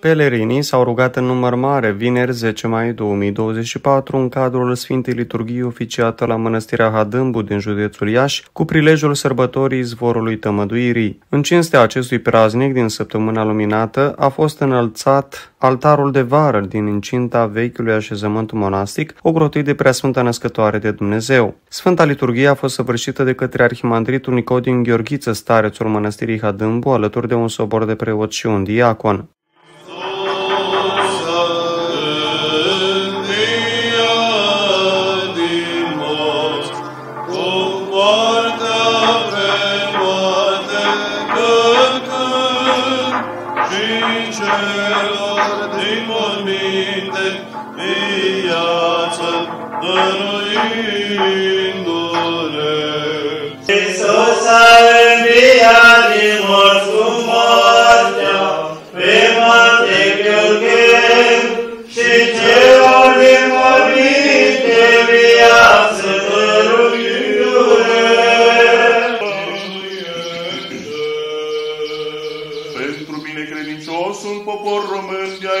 Pelerinii s-au rugat în număr mare vineri 10 mai 2024 în cadrul Sfintei Liturghii oficiată la Mănăstirea Hadâmbu din județul Iași cu prilejul sărbătorii zvorului tămăduirii. În cinstea acestui praznic din săptămâna luminată a fost înălțat altarul de vară din incinta vechiului așezământ monastic, ogrotit de Preasfânta Născătoare de Dumnezeu. Sfânta Liturghie a fost săvârșită de către arhimandritul Nicodim Gheorghiță, starețul Mănăstirii Hadâmbu, alături de un sobor de preot și un diacon.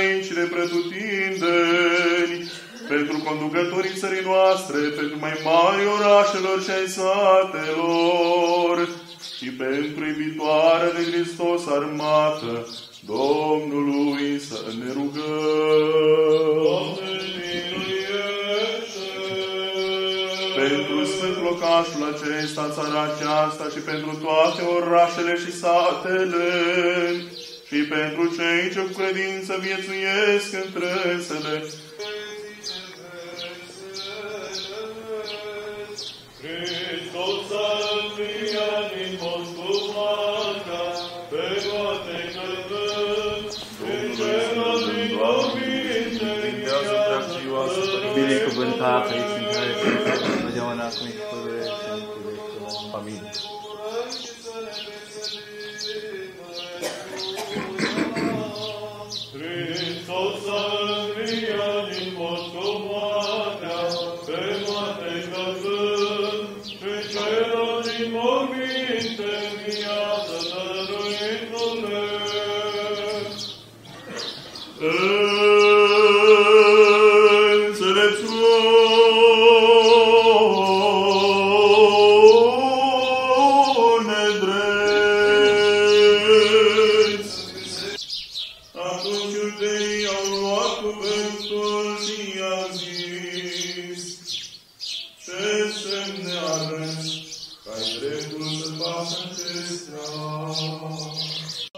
Român de aici de pretutindeni, pentru conducătorii țării noastre, pentru mai mari orașelor și ai satelor, și pentru iubitoarea de Hristos armată, Domnului să ne rugăm. Pentru sfânt locașul acesta, țara aceasta și pentru toate orașele și satele, și pentru cei ce cu credință viețuiesc între sele, Hristos a înviat din morți cu moartea, pe toate cântând, și celor din morminte viață Binecuvântată ești în care sunt totdeauna acum și Hristos semne aveți, că ai dreptul să faci acestea.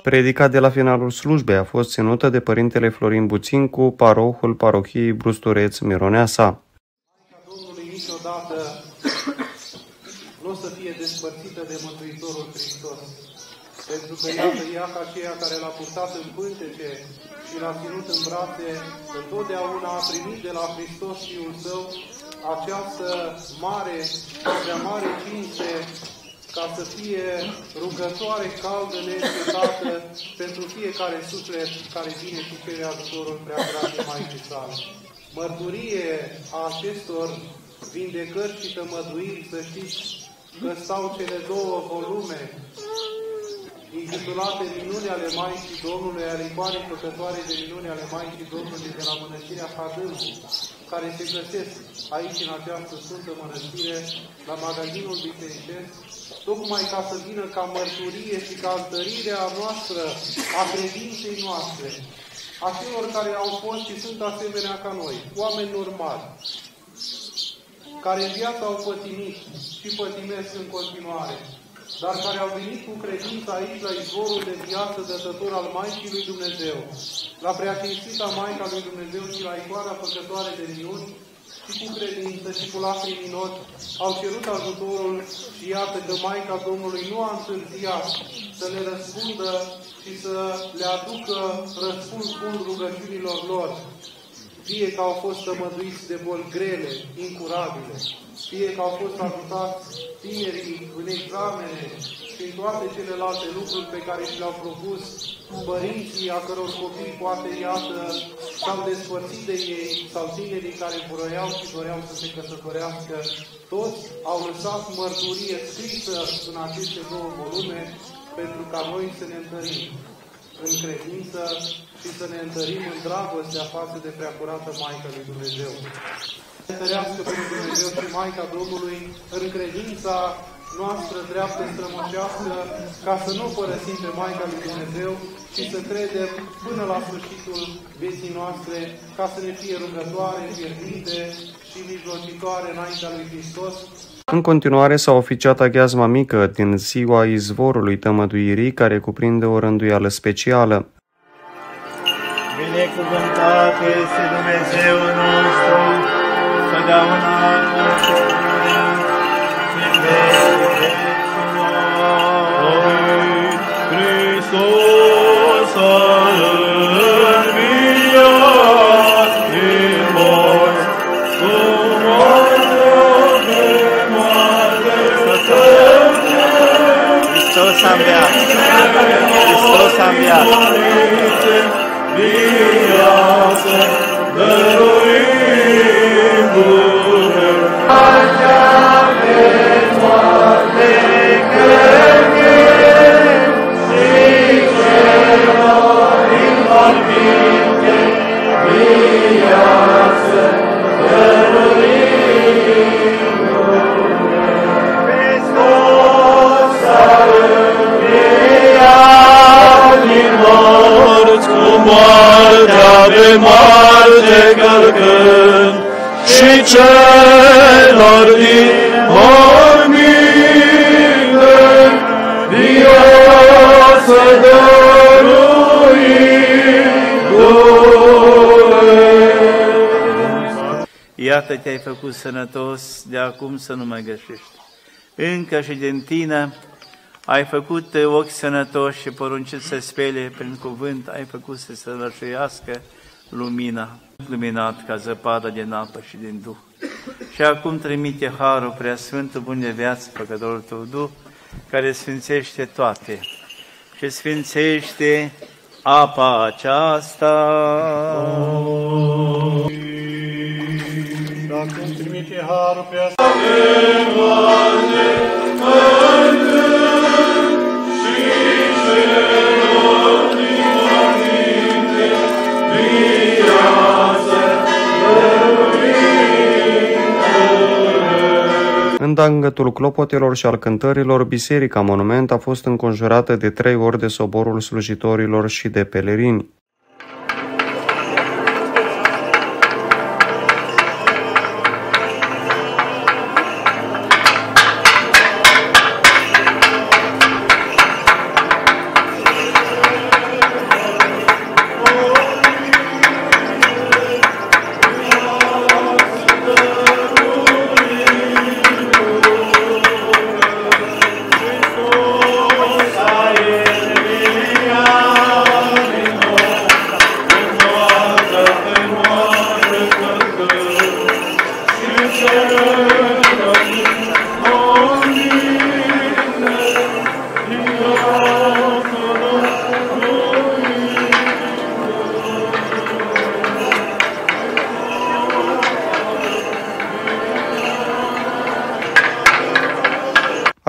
Predica de la finalul slujbei a fost ținută de părintele Florin Buțincu, parohul parohiei Brustureț Mironeasa. Maica Domnului niciodată nu o să fie despărțită de Mântuitorul Hristos. Pentru că iată ea ca aceea care l-a purtat în pântece și l-a ținut în brațe, întotdeauna a primit de la Hristos Fiul Său această mare, de mare cinste ca să fie rugătoare caldă neîncetată pentru fiecare suflet care vine și cere ajutorul prea grație Maicii sale. Mărturie a acestor vindecări și tămăduiri, să știți că stau cele două volume intitulate Minuni ale Maicii Domnului, ale icoanei făcătoare de minuni ale Maicii Domnului de la Mănăstirea Hadâmbu, care se găsesc aici în această Sfântă Mănăstire, la magazinul bisericesc, tocmai ca să vină ca mărturie și ca întărirea noastră a credinței noastre, a celor care au fost și sunt asemenea ca noi, oameni normali, care în viață au pătimit și pătimesc în continuare, dar care au venit cu credință aici la izvorul de viață dătător al Maicii lui Dumnezeu, la preacinstita Maica lui Dumnezeu și la icoana făcătoare de minuni, și cu credință și cu lacrimi în ochi, au cerut ajutorul și iată că Maica Domnului nu a întârziat să le răspundă și să le aducă răspuns bun rugăciunilor lor, fie că au fost tămăduiți de boli grele, incurabile, fie că au fost ajutați tinerii în examene și în toate celelalte lucruri pe care și le-au propus părinții a căror copii poate, iată, s-au despărțit de ei sau tinerii care vroiau și doreau să se căsătorească, toți au lăsat mărturie scrisă în aceste două volume pentru ca noi să ne întărim. În credință și să ne întărim în dragostea față de preacurată Maica lui Dumnezeu. Să întărească pe Dumnezeu și Maica Domnului în credința noastră dreaptă strămoșească, ca să nu părăsim pe Maica lui Dumnezeu și să credem până la sfârșitul vieții noastre, ca să ne fie rugătoare, fierbinte și mijlocitoare înaintea lui Hristos, În continuare s-a oficiat aghiazma mică din ziua izvorului tămăduirii, care cuprinde o rânduială specială. Binecuvântat este Dumnezeul nostru, totdeauna și Iată te-ai făcut sănătos, de acum să nu mai greșești. Încă și din tine ai făcut ochi sănătoși și poruncit să spele prin cuvânt, ai făcut să se rășuiască lumina, luminat ca zăpada din apă și din Duh. Și acum trimite Harul Preasfântul Bun de viață, Păcătorul Tău Duh, care sfințește toate și sfințește apa aceasta. Și acum trimite harul pe În dangătul clopotelor și al cântărilor, Biserica Monument a fost înconjurată de trei ori de soborul slujitorilor și de pelerini.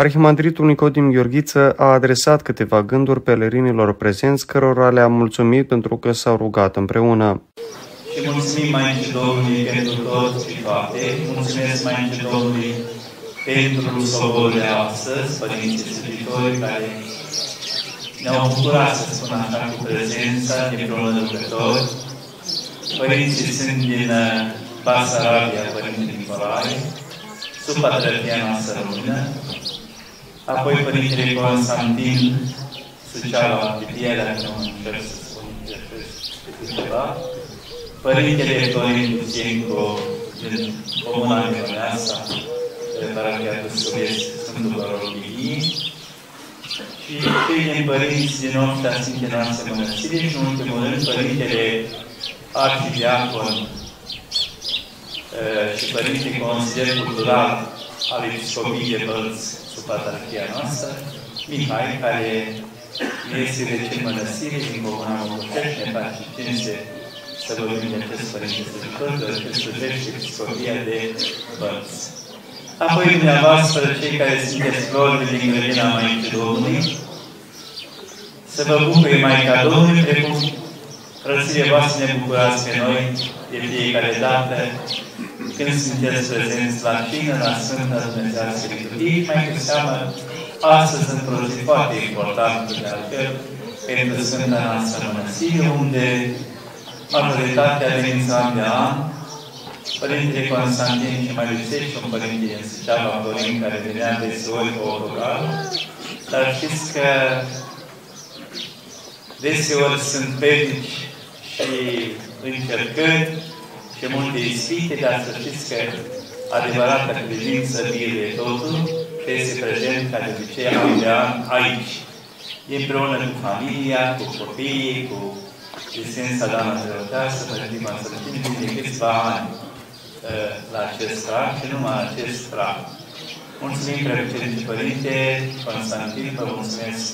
Arhimandritul Nicodim Gheorghiță a adresat câteva gânduri pelerinilor prezenți, cărora le-a mulțumit pentru că s-au rugat împreună. Și mulțumim Maicii Domnului pentru tot și toate. Mulțumesc Maicii Domnului pentru soborul de astăzi, părinții slujitori care ne-au bucurat, să spun așa, cu prezența de lucrători. Părinții sunt din uh, Basarabia, Părintele Nicolae, sub patriarhia noastră română, apoi Părintele Constantin Suceava Pitiera, nu încerc să spun câte ceva, Părintele Florin Lucienco din Comuna Mioneasa, Parachia Tustoviesc, Sfântul Parochii, și cei din părinți din noștri Sfinte noastre Mănăstire și, în ultimul rând, Părintele Arhidiacon eh, și Părintele Consilier Cultural al Episcopiei de Bălți sub patriarhia noastră, Mihai, care este de ce mănăstire din Comuna Mogoșești, ne face cinste să vorbim de acest Părinte Slujitor, deoarece slujește Episcopia de Bălți. Apoi, dumneavoastră, cei care sunteți flori din grădina Maicii Domnului, să vă bucure Maica Domnului, precum frățile voastre ne bucurați pe noi de fiecare dată, când sunteți prezenți la cină, la Sfânta Dumnezească Liturghie, mai cu seamă, astăzi într-o zi foarte importantă de altfel, pentru Sfânta noastră Mănăstire, unde majoritatea veniți an de an, Părintele Constantin și mai lipsește un părinte din Suceava, Dorin, care venea deseori cu autocar, dar știți că deseori sunt predici și încercări și multe ispite, dar să știți că adevărata credință bine totul și este prezent ca de obicei an de an aici. Împreună cu familia, cu copiii, cu licența doamna preoteasă, Părintii Constantin, de câțiva ani la acest strat și numai acest strat. Mulțumim, Preocucenți Părinte Constantin, vă mulțumesc,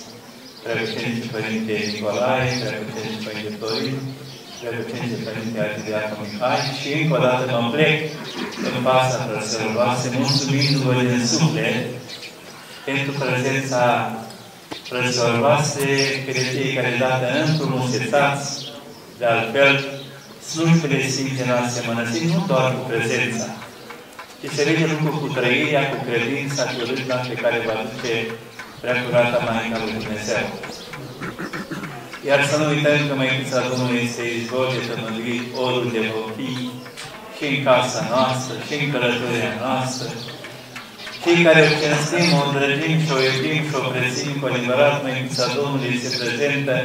Preocucenți Părinte Nicolae, Preocucenți Părinte Torin, Preocucenți Părinte Arhidiacul Mihai și încă o dată mă plec în fața frăților voastre, mulțumindu-vă din suflet pentru prezența frăților voastre, că de fiecare dată înfrumusețați, de altfel, slujbele Sfinte noastre mănăstiri, nu doar cu prezența, ci se vede lucru cu trăirea, cu credința, cu rândul pe care va duce Preacurata Maica lui Dumnezeu. Iar să nu uităm că Măicuța Domnului este izvor de tămăduit orul de copii și în casa noastră, și în călătoria noastră. Cei care o cinstim, o îndrăgim și o iubim și o prețim cu adevărat, Măicuța Domnului este prezentă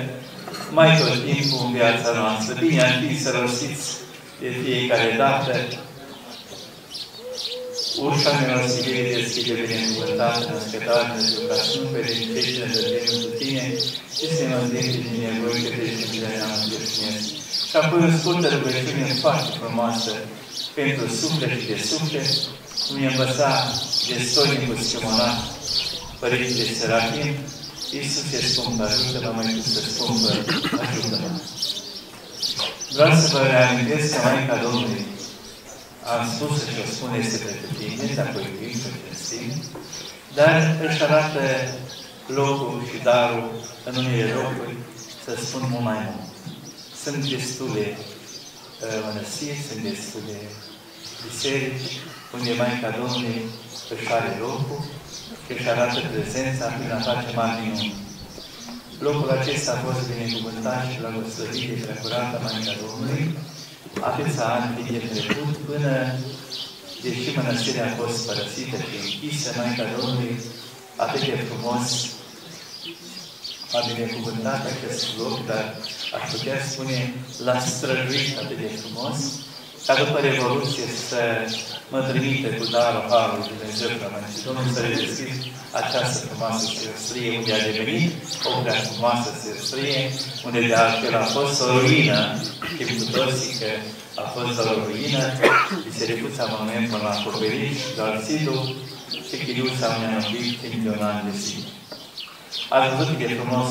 mai tot timpul în viața noastră. Bine ar fi să rosiți de fiecare dată ușa milosivirii deschide binecuvântată, născătoare Dumnezeu, ca să nu fericiți de Dumnezeu cu tine și să ne îndemne din nevoi că te și de neamul creștinesc. Și apoi o scurtă rugăciune foarte frumoasă pentru suflet și de suflet, cum ne învăța de stonicul schimonat, Părintele Serafim, Iisus e scump, ajută-mă, mai să scumpă, ajută-mă. Vreau să vă reamintesc că Maica Domnului am spus și o spune este pentru tine, dacă o iubim și o cinstim, dar își arată locul și darul în unele locuri, să spun mult mai mult. Sunt destule uh, mănăstiri, sunt destule biserici, unde Maica Domnului își are locul și își arată prezența prin a face mari minuni. Locul acesta a fost binecuvântat și la slăvit de Preacurata Maica Domnului, atâția ani de trecut, până, deși mănăstirea a fost părăsită și închisă, Maica Domnului, atât de frumos a binecuvântat acest loc, dar aș putea spune, l-a străluit atât de frumos, ca după Revoluție să mă trimite cu darul Harului Dumnezeu Rămân și Domnul să redeschid această frumoasă sfârșie, unde a devenit o prea frumoasă sfârșie, unde de altfel a fost o ruină, știm cu toții că a fost o ruină, bisericuța monument până la acoperiș, doar zidul și chiliuța unei anumit timp de un an de zi. Ați văzut cât de frumos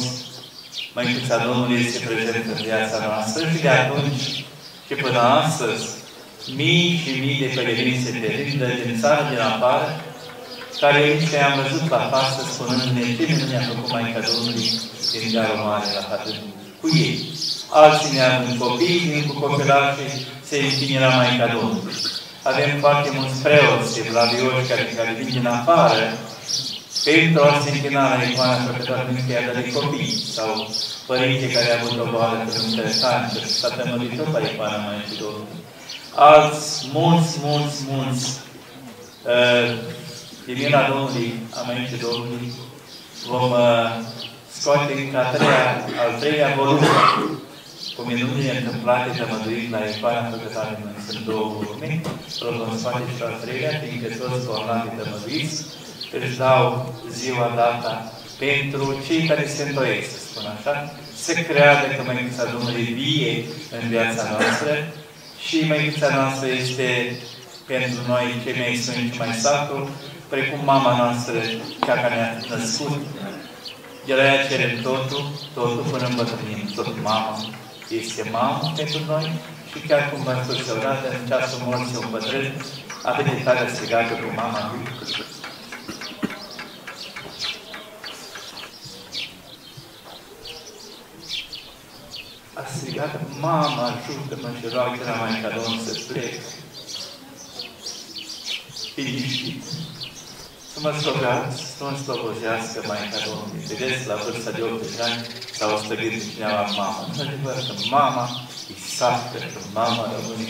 Măicuța Domnului este prezent în viața noastră și de atunci și până astăzi mii și mii de peregrinți se derindă din țară, din afară, care nici am văzut la față spunându-ne ce minune a făcut Maica Domnului din Dealul Mare la Hatân cu ei. Alții ne-am în copii, din cu copilașii, se închină la Maica Domnului. Avem foarte mulți preoți, vlavioși, care, care vin din afară, pentru a se închina la icoana făcătoare din chiar de copii, sau părinte care a avut o boală pe cancer și s-a tămărit tot la icoana Maicii Domnului alți, mulți, mulți, mulți uh, din mila Domnului, a Măinicii Domnului, vom uh, scoate încă a treia, al treilea volum cu minunile întâmplate tămăduit la Icoana Făcătoare Mâini. Sunt două volume, îl vom scoate și al treilea, fiindcă toți bolnavi tămăduiți își dau ziua, data, pentru cei care se întoiesc, să spun așa, să creadă că Măinica Domnului vie în viața noastră și Măicuța noastră este pentru noi cei mai sfânt și mai sacru, precum mama noastră, cea care ne-a născut. De la ea cerem totul, totul până îmbătrânim. Tot mama este mamă pentru noi și chiar cum v-am spus odată, în ceasul morții un bătrân, atât de tare strigată cu mama lui, Mama, ajută-mă și roagă la Maica Domnului să plec. Liniștit. Să mă slogați, să mă slobozească Maica Domnului. Vedeți, la vârsta de 80 ani s-au stăgât cineva mama. Nu adevăr că mama e sacră, că mama rămâne.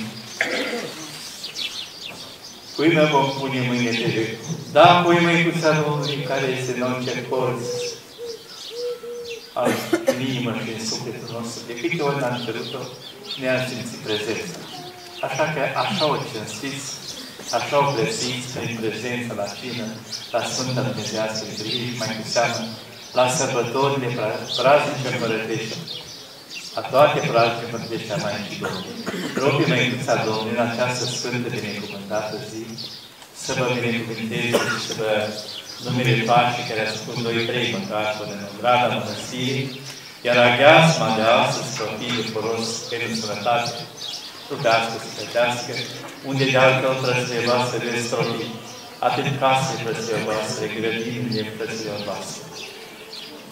Cui mă vom pune mâine de Da, pui mâicuța Domnului care este în orice colț al inimă și în sufletul nostru. De câte ori ne-am cerut-o, ne-am simțit prezența. Așa că așa o cinstiți, așa o plăsiți prin prezența la cină, la Sfânta Dumnezească Liturghie și mai cu seamă la sărbătorile praznice împărătești, la toate praznice împărătești a Maicii Domnului. Rog pe Măicuța Domnului în această sfântă binecuvântată zi, să vă binecuvânteze și să vă numele Pașii care a spus doi, trei măcar până în grada mănăstirii, iar aghiasma de astăzi să fie de folos pentru sănătate, trupească, sufletească, unde de altfel frățile voastre veți strofi, atât case frățile voastre, grădinile frăților voastre.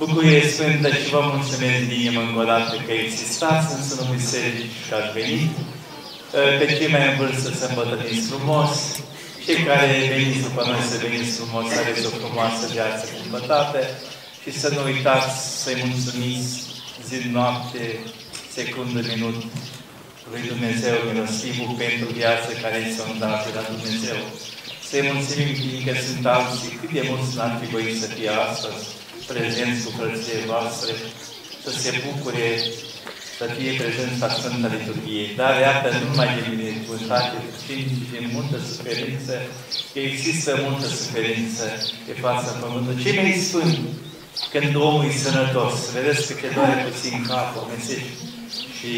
Bucurie Sfântă și vă mulțumesc din inimă încă o dată că existați în Sfântul Biserici și că ați venit. Pe cei mai în vârstă să îmbătrâniți frumos, cei care veniți după noi să veniți frumos, să aveți o frumoasă viață cumpătată și să nu uitați să-i mulțumiți zi, noapte, secundă, minut lui Dumnezeu milostivul pentru viață care este un dat de la Dumnezeu. Să-i mulțumim, fiindcă sunt alții, cât de mulți n-ar fi voit să fie astăzi prezenți cu frățile voastre, să se bucure să fie prezent la Sfânta Liturghie. Dar iată, nu numai de binecuvântate, ci de multă suferință, că există multă suferință pe fața Pământului. Ce mai spun când omul e sănătos? Vedeți că te doare puțin capul, mesești și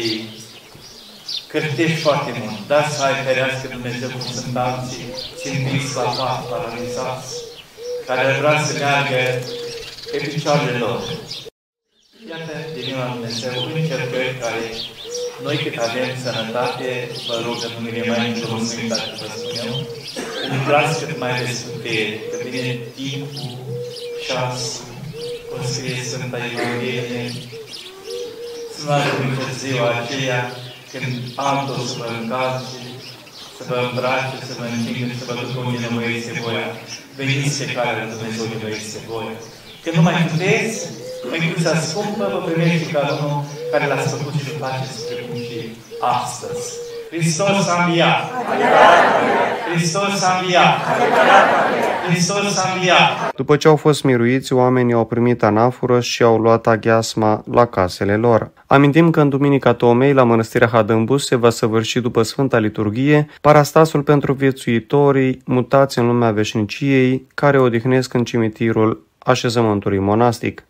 cârtești foarte mult. Dar să ai ferească Dumnezeu cum sunt alții, țintiți la pat, paralizați, care vrea să meargă pe picioarele lor. Iată, din la Dumnezeu, încercări care noi cât avem sănătate, vă rog în numele mai Domnului, dacă vă spun eu, umplați cât mai de putere, că vine timpul, ceasul, cum scrie Sfânta Evanghelie, să nu ajungă ziua aceea când altul să vă încalce, să vă îmbrace, să vă întingă, să vă ducă unde nu vă este voia. Veniți pe care Dumnezeu de vă este voia. Că nu mai puteți, Măicuța scumpă vă primește ca Domnul care l-ați făcut și îl faceți precum și astăzi. Hristos a înviat! Hristos a înviat! Hristos a înviat! După ce au fost miruiți, oamenii au primit anafură și au luat aghiasma la casele lor. Amintim că în Duminica Tomei, la Mănăstirea Hadâmbus, se va săvârși după Sfânta Liturghie parastasul pentru viețuitorii mutați în lumea veșniciei, care odihnesc în cimitirul așezământului monastic.